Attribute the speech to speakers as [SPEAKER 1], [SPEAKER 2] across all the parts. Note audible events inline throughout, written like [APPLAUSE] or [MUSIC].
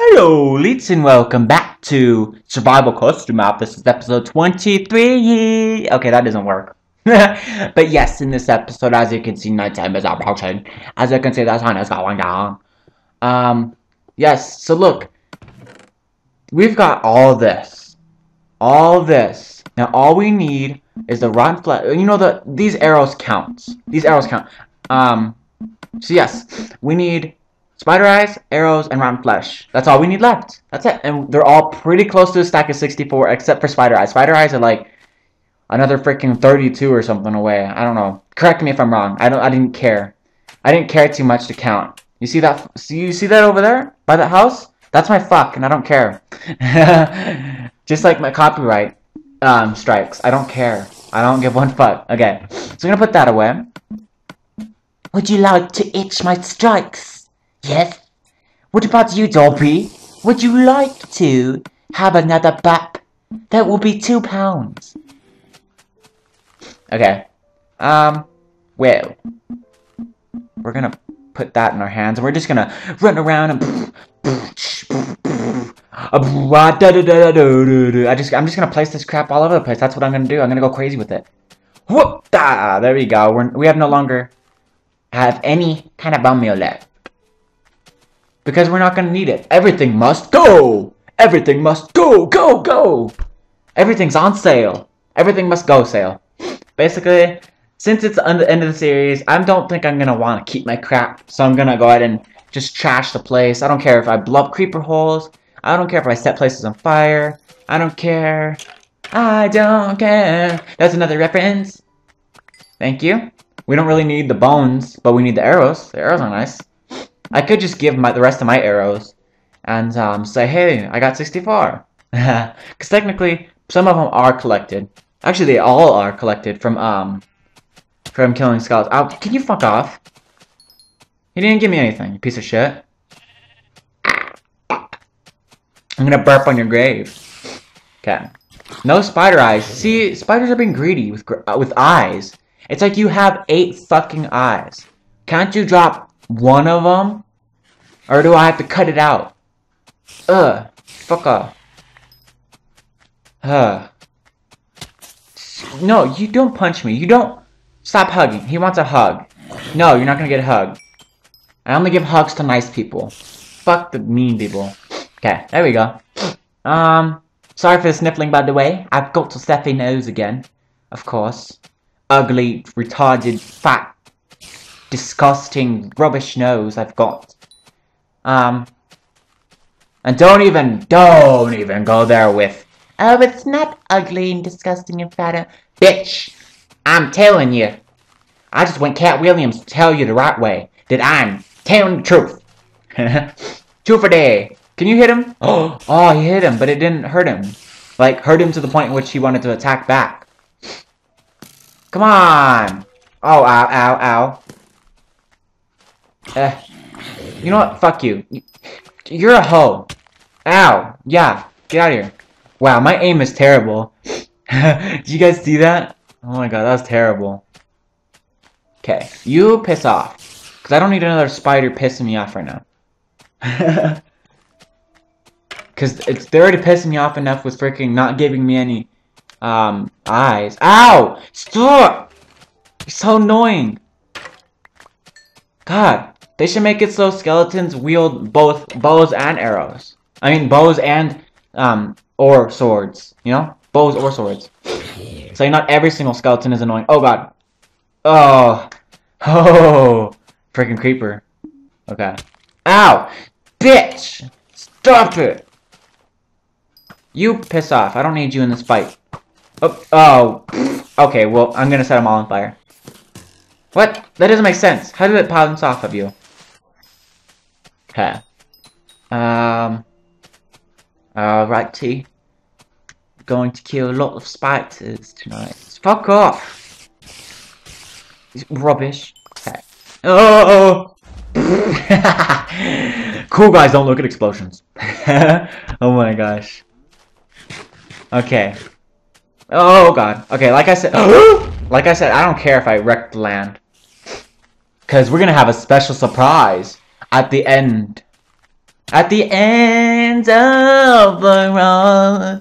[SPEAKER 1] Hello, Elites, and welcome back to Survival Custom Map. This is episode 23. Okay, that doesn't work. [LAUGHS] but yes, in this episode, as you can see, nighttime is approaching. As you can see, the sun is going down. Um, yes, so look. We've got all this. All this. Now, all we need is the rotten flesh. You know, the these arrows count. These arrows count. Um, so yes, we need Spider eyes, arrows, and rotten flesh. That's all we need left. That's it. And they're all pretty close to a stack of 64, except for spider eyes. Spider eyes are like another freaking 32 or something away. I don't know. Correct me if I'm wrong. I don't. I didn't care. I didn't care too much to count. You see that? See you see that over there by that house? That's my fuck, and I don't care. [LAUGHS] Just like my copyright um, strikes. I don't care. I don't give one fuck. Okay, so I'm gonna put that away.
[SPEAKER 2] Would you like to itch my strikes? Yes? What about you, Dobby? Would you like to have another bap? That will be two pounds.
[SPEAKER 1] Okay. Um, well, we're gonna put that in our hands, and we're just gonna run around and. I just, I'm just gonna place this crap all over the place. That's what I'm gonna do. I'm gonna go crazy with it. Whoop! Ah, there we go. We're, we have no longer have any kind of bone meal left because we're not going to need it. Everything must go. Everything must go, go, go. Everything's on sale. Everything must go sale. Basically, since it's on the end of the series, I don't think I'm going to want to keep my crap. So I'm going to go ahead and just trash the place. I don't care if I blow up creeper holes. I don't care if I set places on fire. I don't care. I don't care. That's another reference. Thank you. We don't really need the bones, but we need the arrows. The arrows are nice. I could just give my the rest of my arrows and um, say, hey, I got 64. [LAUGHS] Because technically, some of them are collected. Actually, they all are collected from um from killing skulls. Oh, can you fuck off? He didn't give me anything, you piece of shit. I'm gonna burp on your grave. Okay. No spider eyes. See, spiders are being greedy with uh, with eyes. It's like you have eight fucking eyes. Can't you drop one of them? Or do I have to cut it out? Ugh. Fuck off. Huh. No, you don't punch me. You don't... Stop hugging. He wants a hug. No, you're not gonna get a hug. I only give hugs to nice people. Fuck the mean people. Okay, there we go. Um, sorry for the sniffling, by the way. I've got to stuffy nose again. Of course. Ugly, retarded, fat disgusting rubbish nose I've got. Um, and don't even, don't even go there with, oh, it's not ugly and disgusting and fat. Bitch, I'm telling you. I just want Katt Williams to tell you the right way, that I'm telling the truth. [LAUGHS] truth for day. Can you hit him? Oh, [GASPS] oh, he hit him, but it didn't hurt him. Like, hurt him to the point in which he wanted to attack back. Come on! Oh, ow, ow, ow. Eh. You know what? Fuck you. You're a hoe. Ow. Yeah. Get out of here. Wow, my aim is terrible. [LAUGHS] Did you guys see that? Oh my god, that was terrible. Okay, you piss off. Because I don't need another spider pissing me off right now. [LAUGHS] Because it's they're already pissing me off enough with freaking not giving me any um eyes. Ow! Stop! It's so annoying. God. They should make it so skeletons wield both bows and arrows. I mean, bows and, um, or swords. You know? Bows or swords. So not every single skeleton is annoying. Oh, God. Oh. [LAUGHS] Oh. Freaking creeper. Okay. Ow! Bitch! Stop it! You piss off. I don't need you in this fight. Oh. oh. Okay, well, I'm gonna set them all on fire. What? That doesn't make sense. How did it bounce off of you? Okay. Um. Alrighty. Going to kill a lot of spiders tonight. Fuck off! It's rubbish. Okay. Oh! [LAUGHS] cool guys don't look at explosions. [LAUGHS] oh my gosh. Okay. Oh god. Okay, like I said, [GASPS] like I said, I don't care if I wreck the land. Cause we're gonna have a special surprise at the end At the end of the road,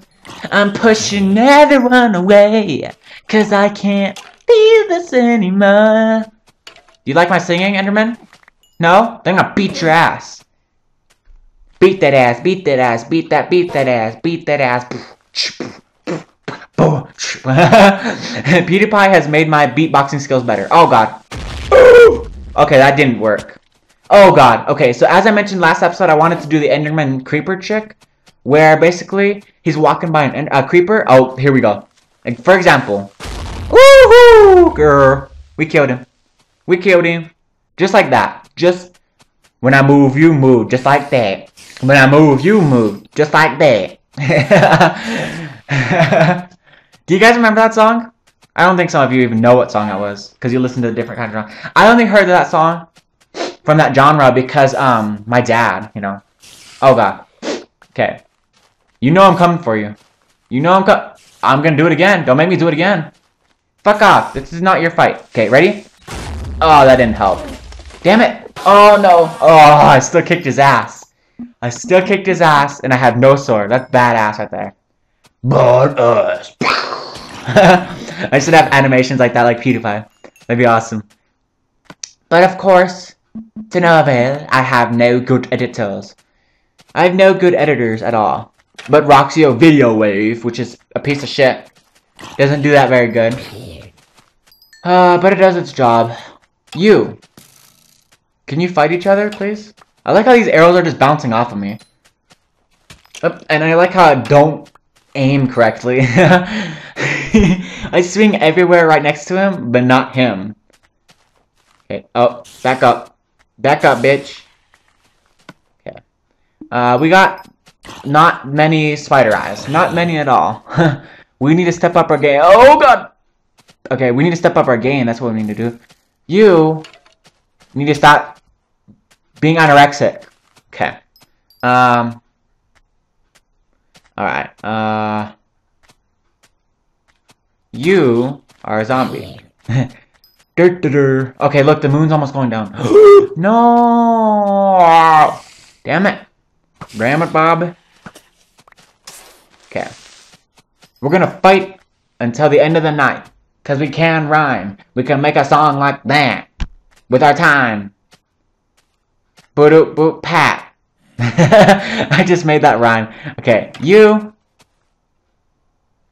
[SPEAKER 1] I'm pushing everyone away. Cause I can't feel this anymore. Do you like my singing, Enderman? No? Then I'm gonna beat your ass. Beat that ass, beat that ass, beat that, beat that ass, beat that ass. [LAUGHS] PewDiePie has made my beatboxing skills better. Oh god. [LAUGHS] Okay, that didn't work. Oh god. Okay, so as I mentioned last episode, I wanted to do the Enderman Creeper trick, where basically he's walking by an a creeper. Oh, here we go. Like, for example, woohoo, girl, we killed him. We killed him, just like that. Just when I move, you move, just like that. When I move, you move, just like that. [LAUGHS] Do you guys remember that song? I don't think some of you even know what song that was, because you listen to a different kind of genre. I only heard that song from that genre because um my dad, you know. Oh god. Okay. You know I'm coming for you. You know I'm co- I'm gonna do it again. Don't make me do it again. Fuck off. This is not your fight. Okay, ready? Oh, that didn't help. Damn it. Oh no. Oh, I still kicked his ass. I still kicked his ass and I have no sword. That's badass right there. Us. [LAUGHS] I should have animations like that like PewDiePie. That'd be awesome. But of course, to no avail, I have no good editors. I have no good editors at all. But Roxio Video Wave, which is a piece of shit, doesn't do that very good. Uh, but it does its job. You. Can you fight each other, please? I like how these arrows are just bouncing off of me. and I like how I don't aim correctly. [LAUGHS] I swing everywhere right next to him, but not him. Okay, oh, back up. Back up, bitch. Okay. Uh, we got not many spider eyes. Not many at all. [LAUGHS] we need to step up our game. Oh, God! Okay, we need to step up our game. That's what we need to do. You need to stop being anorexic. Okay. Um. Alright. Uh. You are a zombie. [LAUGHS] Okay, look, the moon's almost going down. [GASPS] no! Damn it. Ram it, Bob. Okay. We're gonna fight until the end of the night. Because we can rhyme. We can make a song like that. With our time. Boop boop pat. [LAUGHS] I just made that rhyme. Okay, you.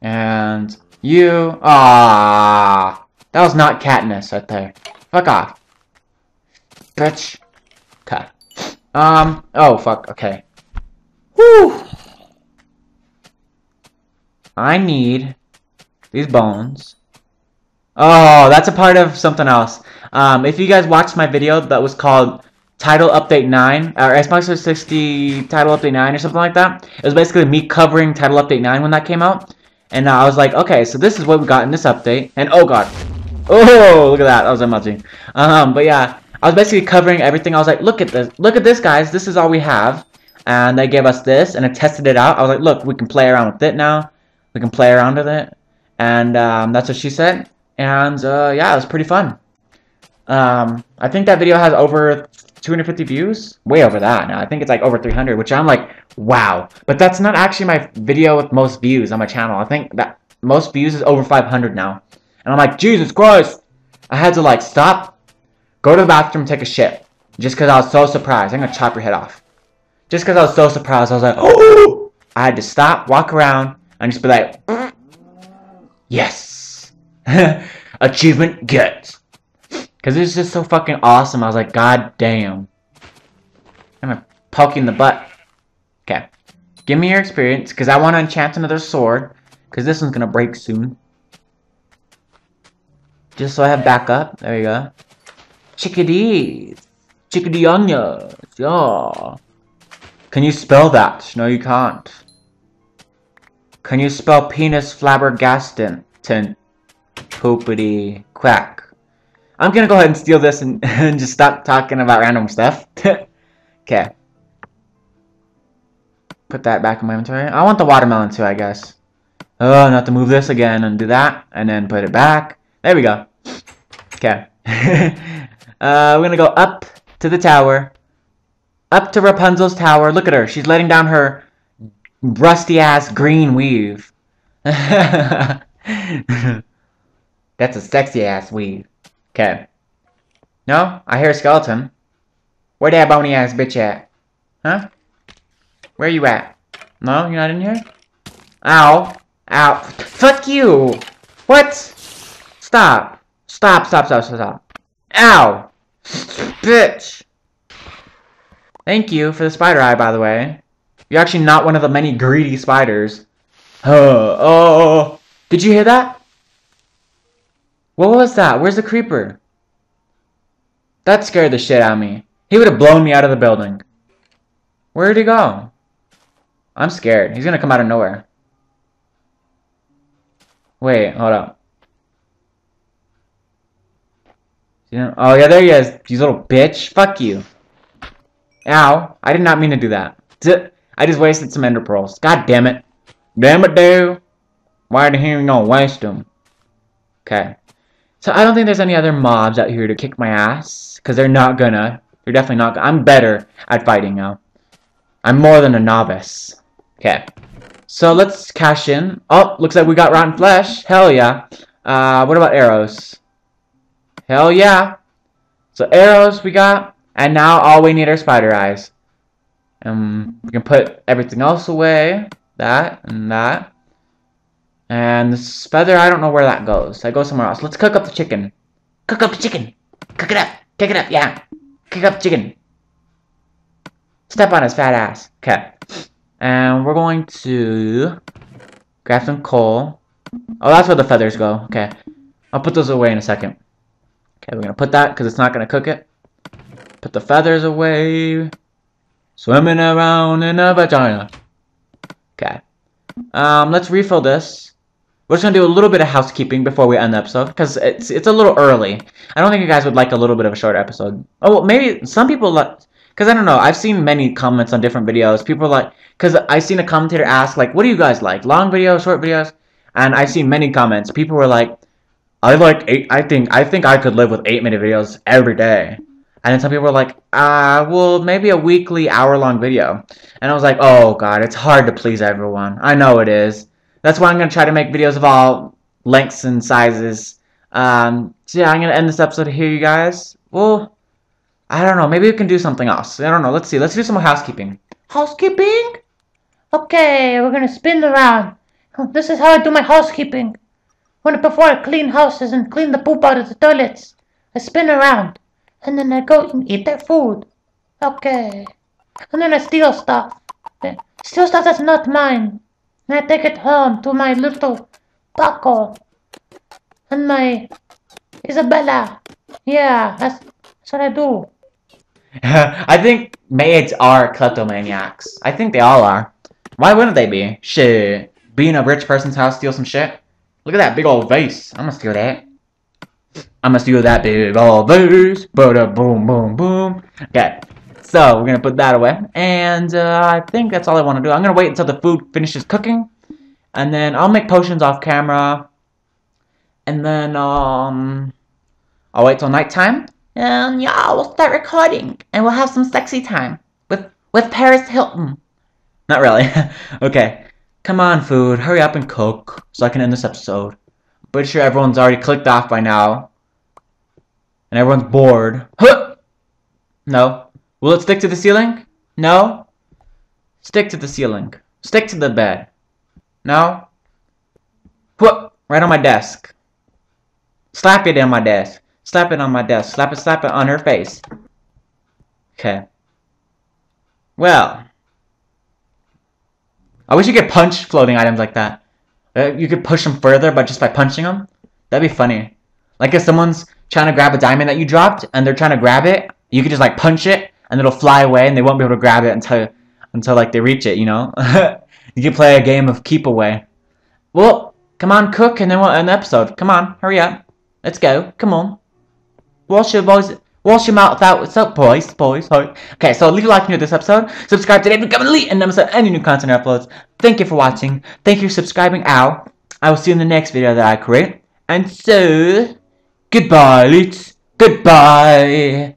[SPEAKER 1] And you. Ah, That was not Katniss right there. Fuck off. Bitch. Okay. Um, oh, fuck, okay. Whew. I need these bones. Oh, that's a part of something else. Um, if you guys watched my video that was called Title Update 9, or Xbox 360 Title Update 9 or something like that, it was basically me covering Title Update 9 when that came out. And I was like, okay, so this is what we got in this update. And oh god. Oh, look at that. That was emoji. Um, but yeah, I was basically covering everything. I was like, look at this. Look at this, guys. This is all we have. And they gave us this, and I tested it out. I was like, look, we can play around with it now. We can play around with it. And um, that's what she said. And uh, yeah, it was pretty fun. Um, I think that video has over 250 views. Way over that now. I think it's like over 300, which I'm like, wow. But that's not actually my video with most views on my channel. I think that most views is over 500 now. And I'm like, Jesus Christ. I had to like stop, go to the bathroom, take a shit. Just because I was so surprised. I'm going to chop your head off. Just because I was so surprised, I was like, oh! I had to stop, walk around, and just be like, yes. [LAUGHS] Achievement get. Because it's just so fucking awesome. I was like, god damn. I'm gonna poke you in the butt. Okay. Give me your experience, because I want to enchant another sword. Because this one's gonna break soon. Just so I have backup. There you go. Chickadees. Chickadee onions. Yeah. Can you spell that? No, you can't. Can you spell penis flabbergastant? Poopity quack. I'm gonna go ahead and steal this and, [LAUGHS] and just stop talking about random stuff. [LAUGHS] okay. Put that back in my inventory. I want the watermelon too, I guess. Oh, not to move this again and do that. And then put it back. There we go. Okay. [LAUGHS] uh, we're gonna go up to the tower. Up to Rapunzel's tower. Look at her. She's letting down her rusty ass green weave. [LAUGHS] That's a sexy ass weave. Okay. No, I hear a skeleton. Where that bony ass bitch at? Huh? Where you at? No, you're not in here? Ow. Ow. Fuck you! What? Stop. Stop, stop, stop, stop, stop. Ow! Bitch! Thank you for the spider eye, by the way. You're actually not one of the many greedy spiders. Oh, oh, did you hear that? What was that? Where's the creeper? That scared the shit out of me. He would have blown me out of the building. Where'd he go? I'm scared. He's gonna come out of nowhere. Wait, hold up. Oh yeah, there he is. You little bitch. Fuck you. Ow. I did not mean to do that. I just wasted some ender pearls. God damn it. Damn it, dude. Why the hell you gonna waste them? Okay. So I don't think there's any other mobs out here to kick my ass. Because they're not gonna. They're definitely not gonna. I'm better at fighting now. I'm more than a novice. Okay. So let's cash in. Oh, looks like we got rotten flesh. Hell yeah. Uh, what about arrows? Hell yeah. So arrows we got. And now all we need are spider eyes. Um, we can put everything else away. That and that. And this feather, I don't know where that goes. I go somewhere else. Let's cook up the chicken. Cook up the chicken. Cook it up. Cook it up, yeah. Cook up the chicken. Step on his fat ass. Okay. And we're going to grab some coal. Oh, that's where the feathers go. Okay. I'll put those away in a second. Okay, we're going to put that because it's not going to cook it. Put the feathers away. Swimming around in a vagina. Okay. Um, let's refill this. We're just gonna do a little bit of housekeeping before we end the episode because it's it's a little early. I don't think you guys would like a little bit of a short episode. Oh, maybe some people like because I don't know. I've seen many comments on different videos. People like because I've seen a commentator ask like, "What do you guys like? Long videos, short videos?" And I've seen many comments. People were like, "I like eight. I think I think I could live with eight minute videos every day." And then some people were like, uh, well, maybe a weekly hour-long video. And I was like, oh, God, it's hard to please everyone. I know it is. That's why I'm to try to make videos of all lengths and sizes. Um, so yeah, I'm to end this episode here, you guys. Well, I don't know. Maybe we can do something else. I don't know. Let's see. Let's do some housekeeping.
[SPEAKER 3] Housekeeping? Okay, we're to spin around. This is how I do my housekeeping. When before I clean houses and clean the poop out of the toilets, I spin around. And then I go and eat their food. Okay. And then I steal stuff. Steal stuff that's not mine. And I take it home to my little Paco. And my Isabella. Yeah, that's, that's what I do. [LAUGHS]
[SPEAKER 1] I think maids are kleptomaniacs. I think they all are. Why wouldn't they be? Shit. Be in a rich person's house, steal some shit? Look at that big old vase. I'm gonna steal that. I'm gonna steal that big old vase. But boom, boom, boom. Okay. So we're gonna put that away, and uh, I think that's all I want to do. I'm gonna wait until the food finishes cooking, and then I'll make potions off camera, and then um, I'll wait till nighttime, and yeah, we'll start recording, and we'll have some sexy time with with Paris Hilton. Not really. [LAUGHS] okay, come on, food, hurry up and cook so I can end this episode. I'm Pretty sure everyone's already clicked off by now, and everyone's bored. Huh! No. Will it stick to the ceiling? No? Stick to the ceiling. Stick to the bed. No? Put right on my desk. Slap it on my desk. Slap it on my desk. Slap it, slap it on her face. Okay. Well. I wish you could punch floating items like that. Uh, you could push them further, but just by punching them. That'd be funny. Like if someone's trying to grab a diamond that you dropped, and they're trying to grab it, you could just like punch it, and it'll fly away and they won't be able to grab it until until like they reach it, you know? [LAUGHS] you could play a game of keep away. Well, come on, cook, and then we'll end the episode. Come on, hurry up. Let's go. Come on. Wash your voice. Wash your mouth out. What's up, boys? Boys. Okay, so leave a like if you this episode. Subscribe today to become elite and never miss any new content uploads. Thank you for watching. Thank you for subscribing. Ow. I will see you in the next video that I create. And so, goodbye, elites. Goodbye.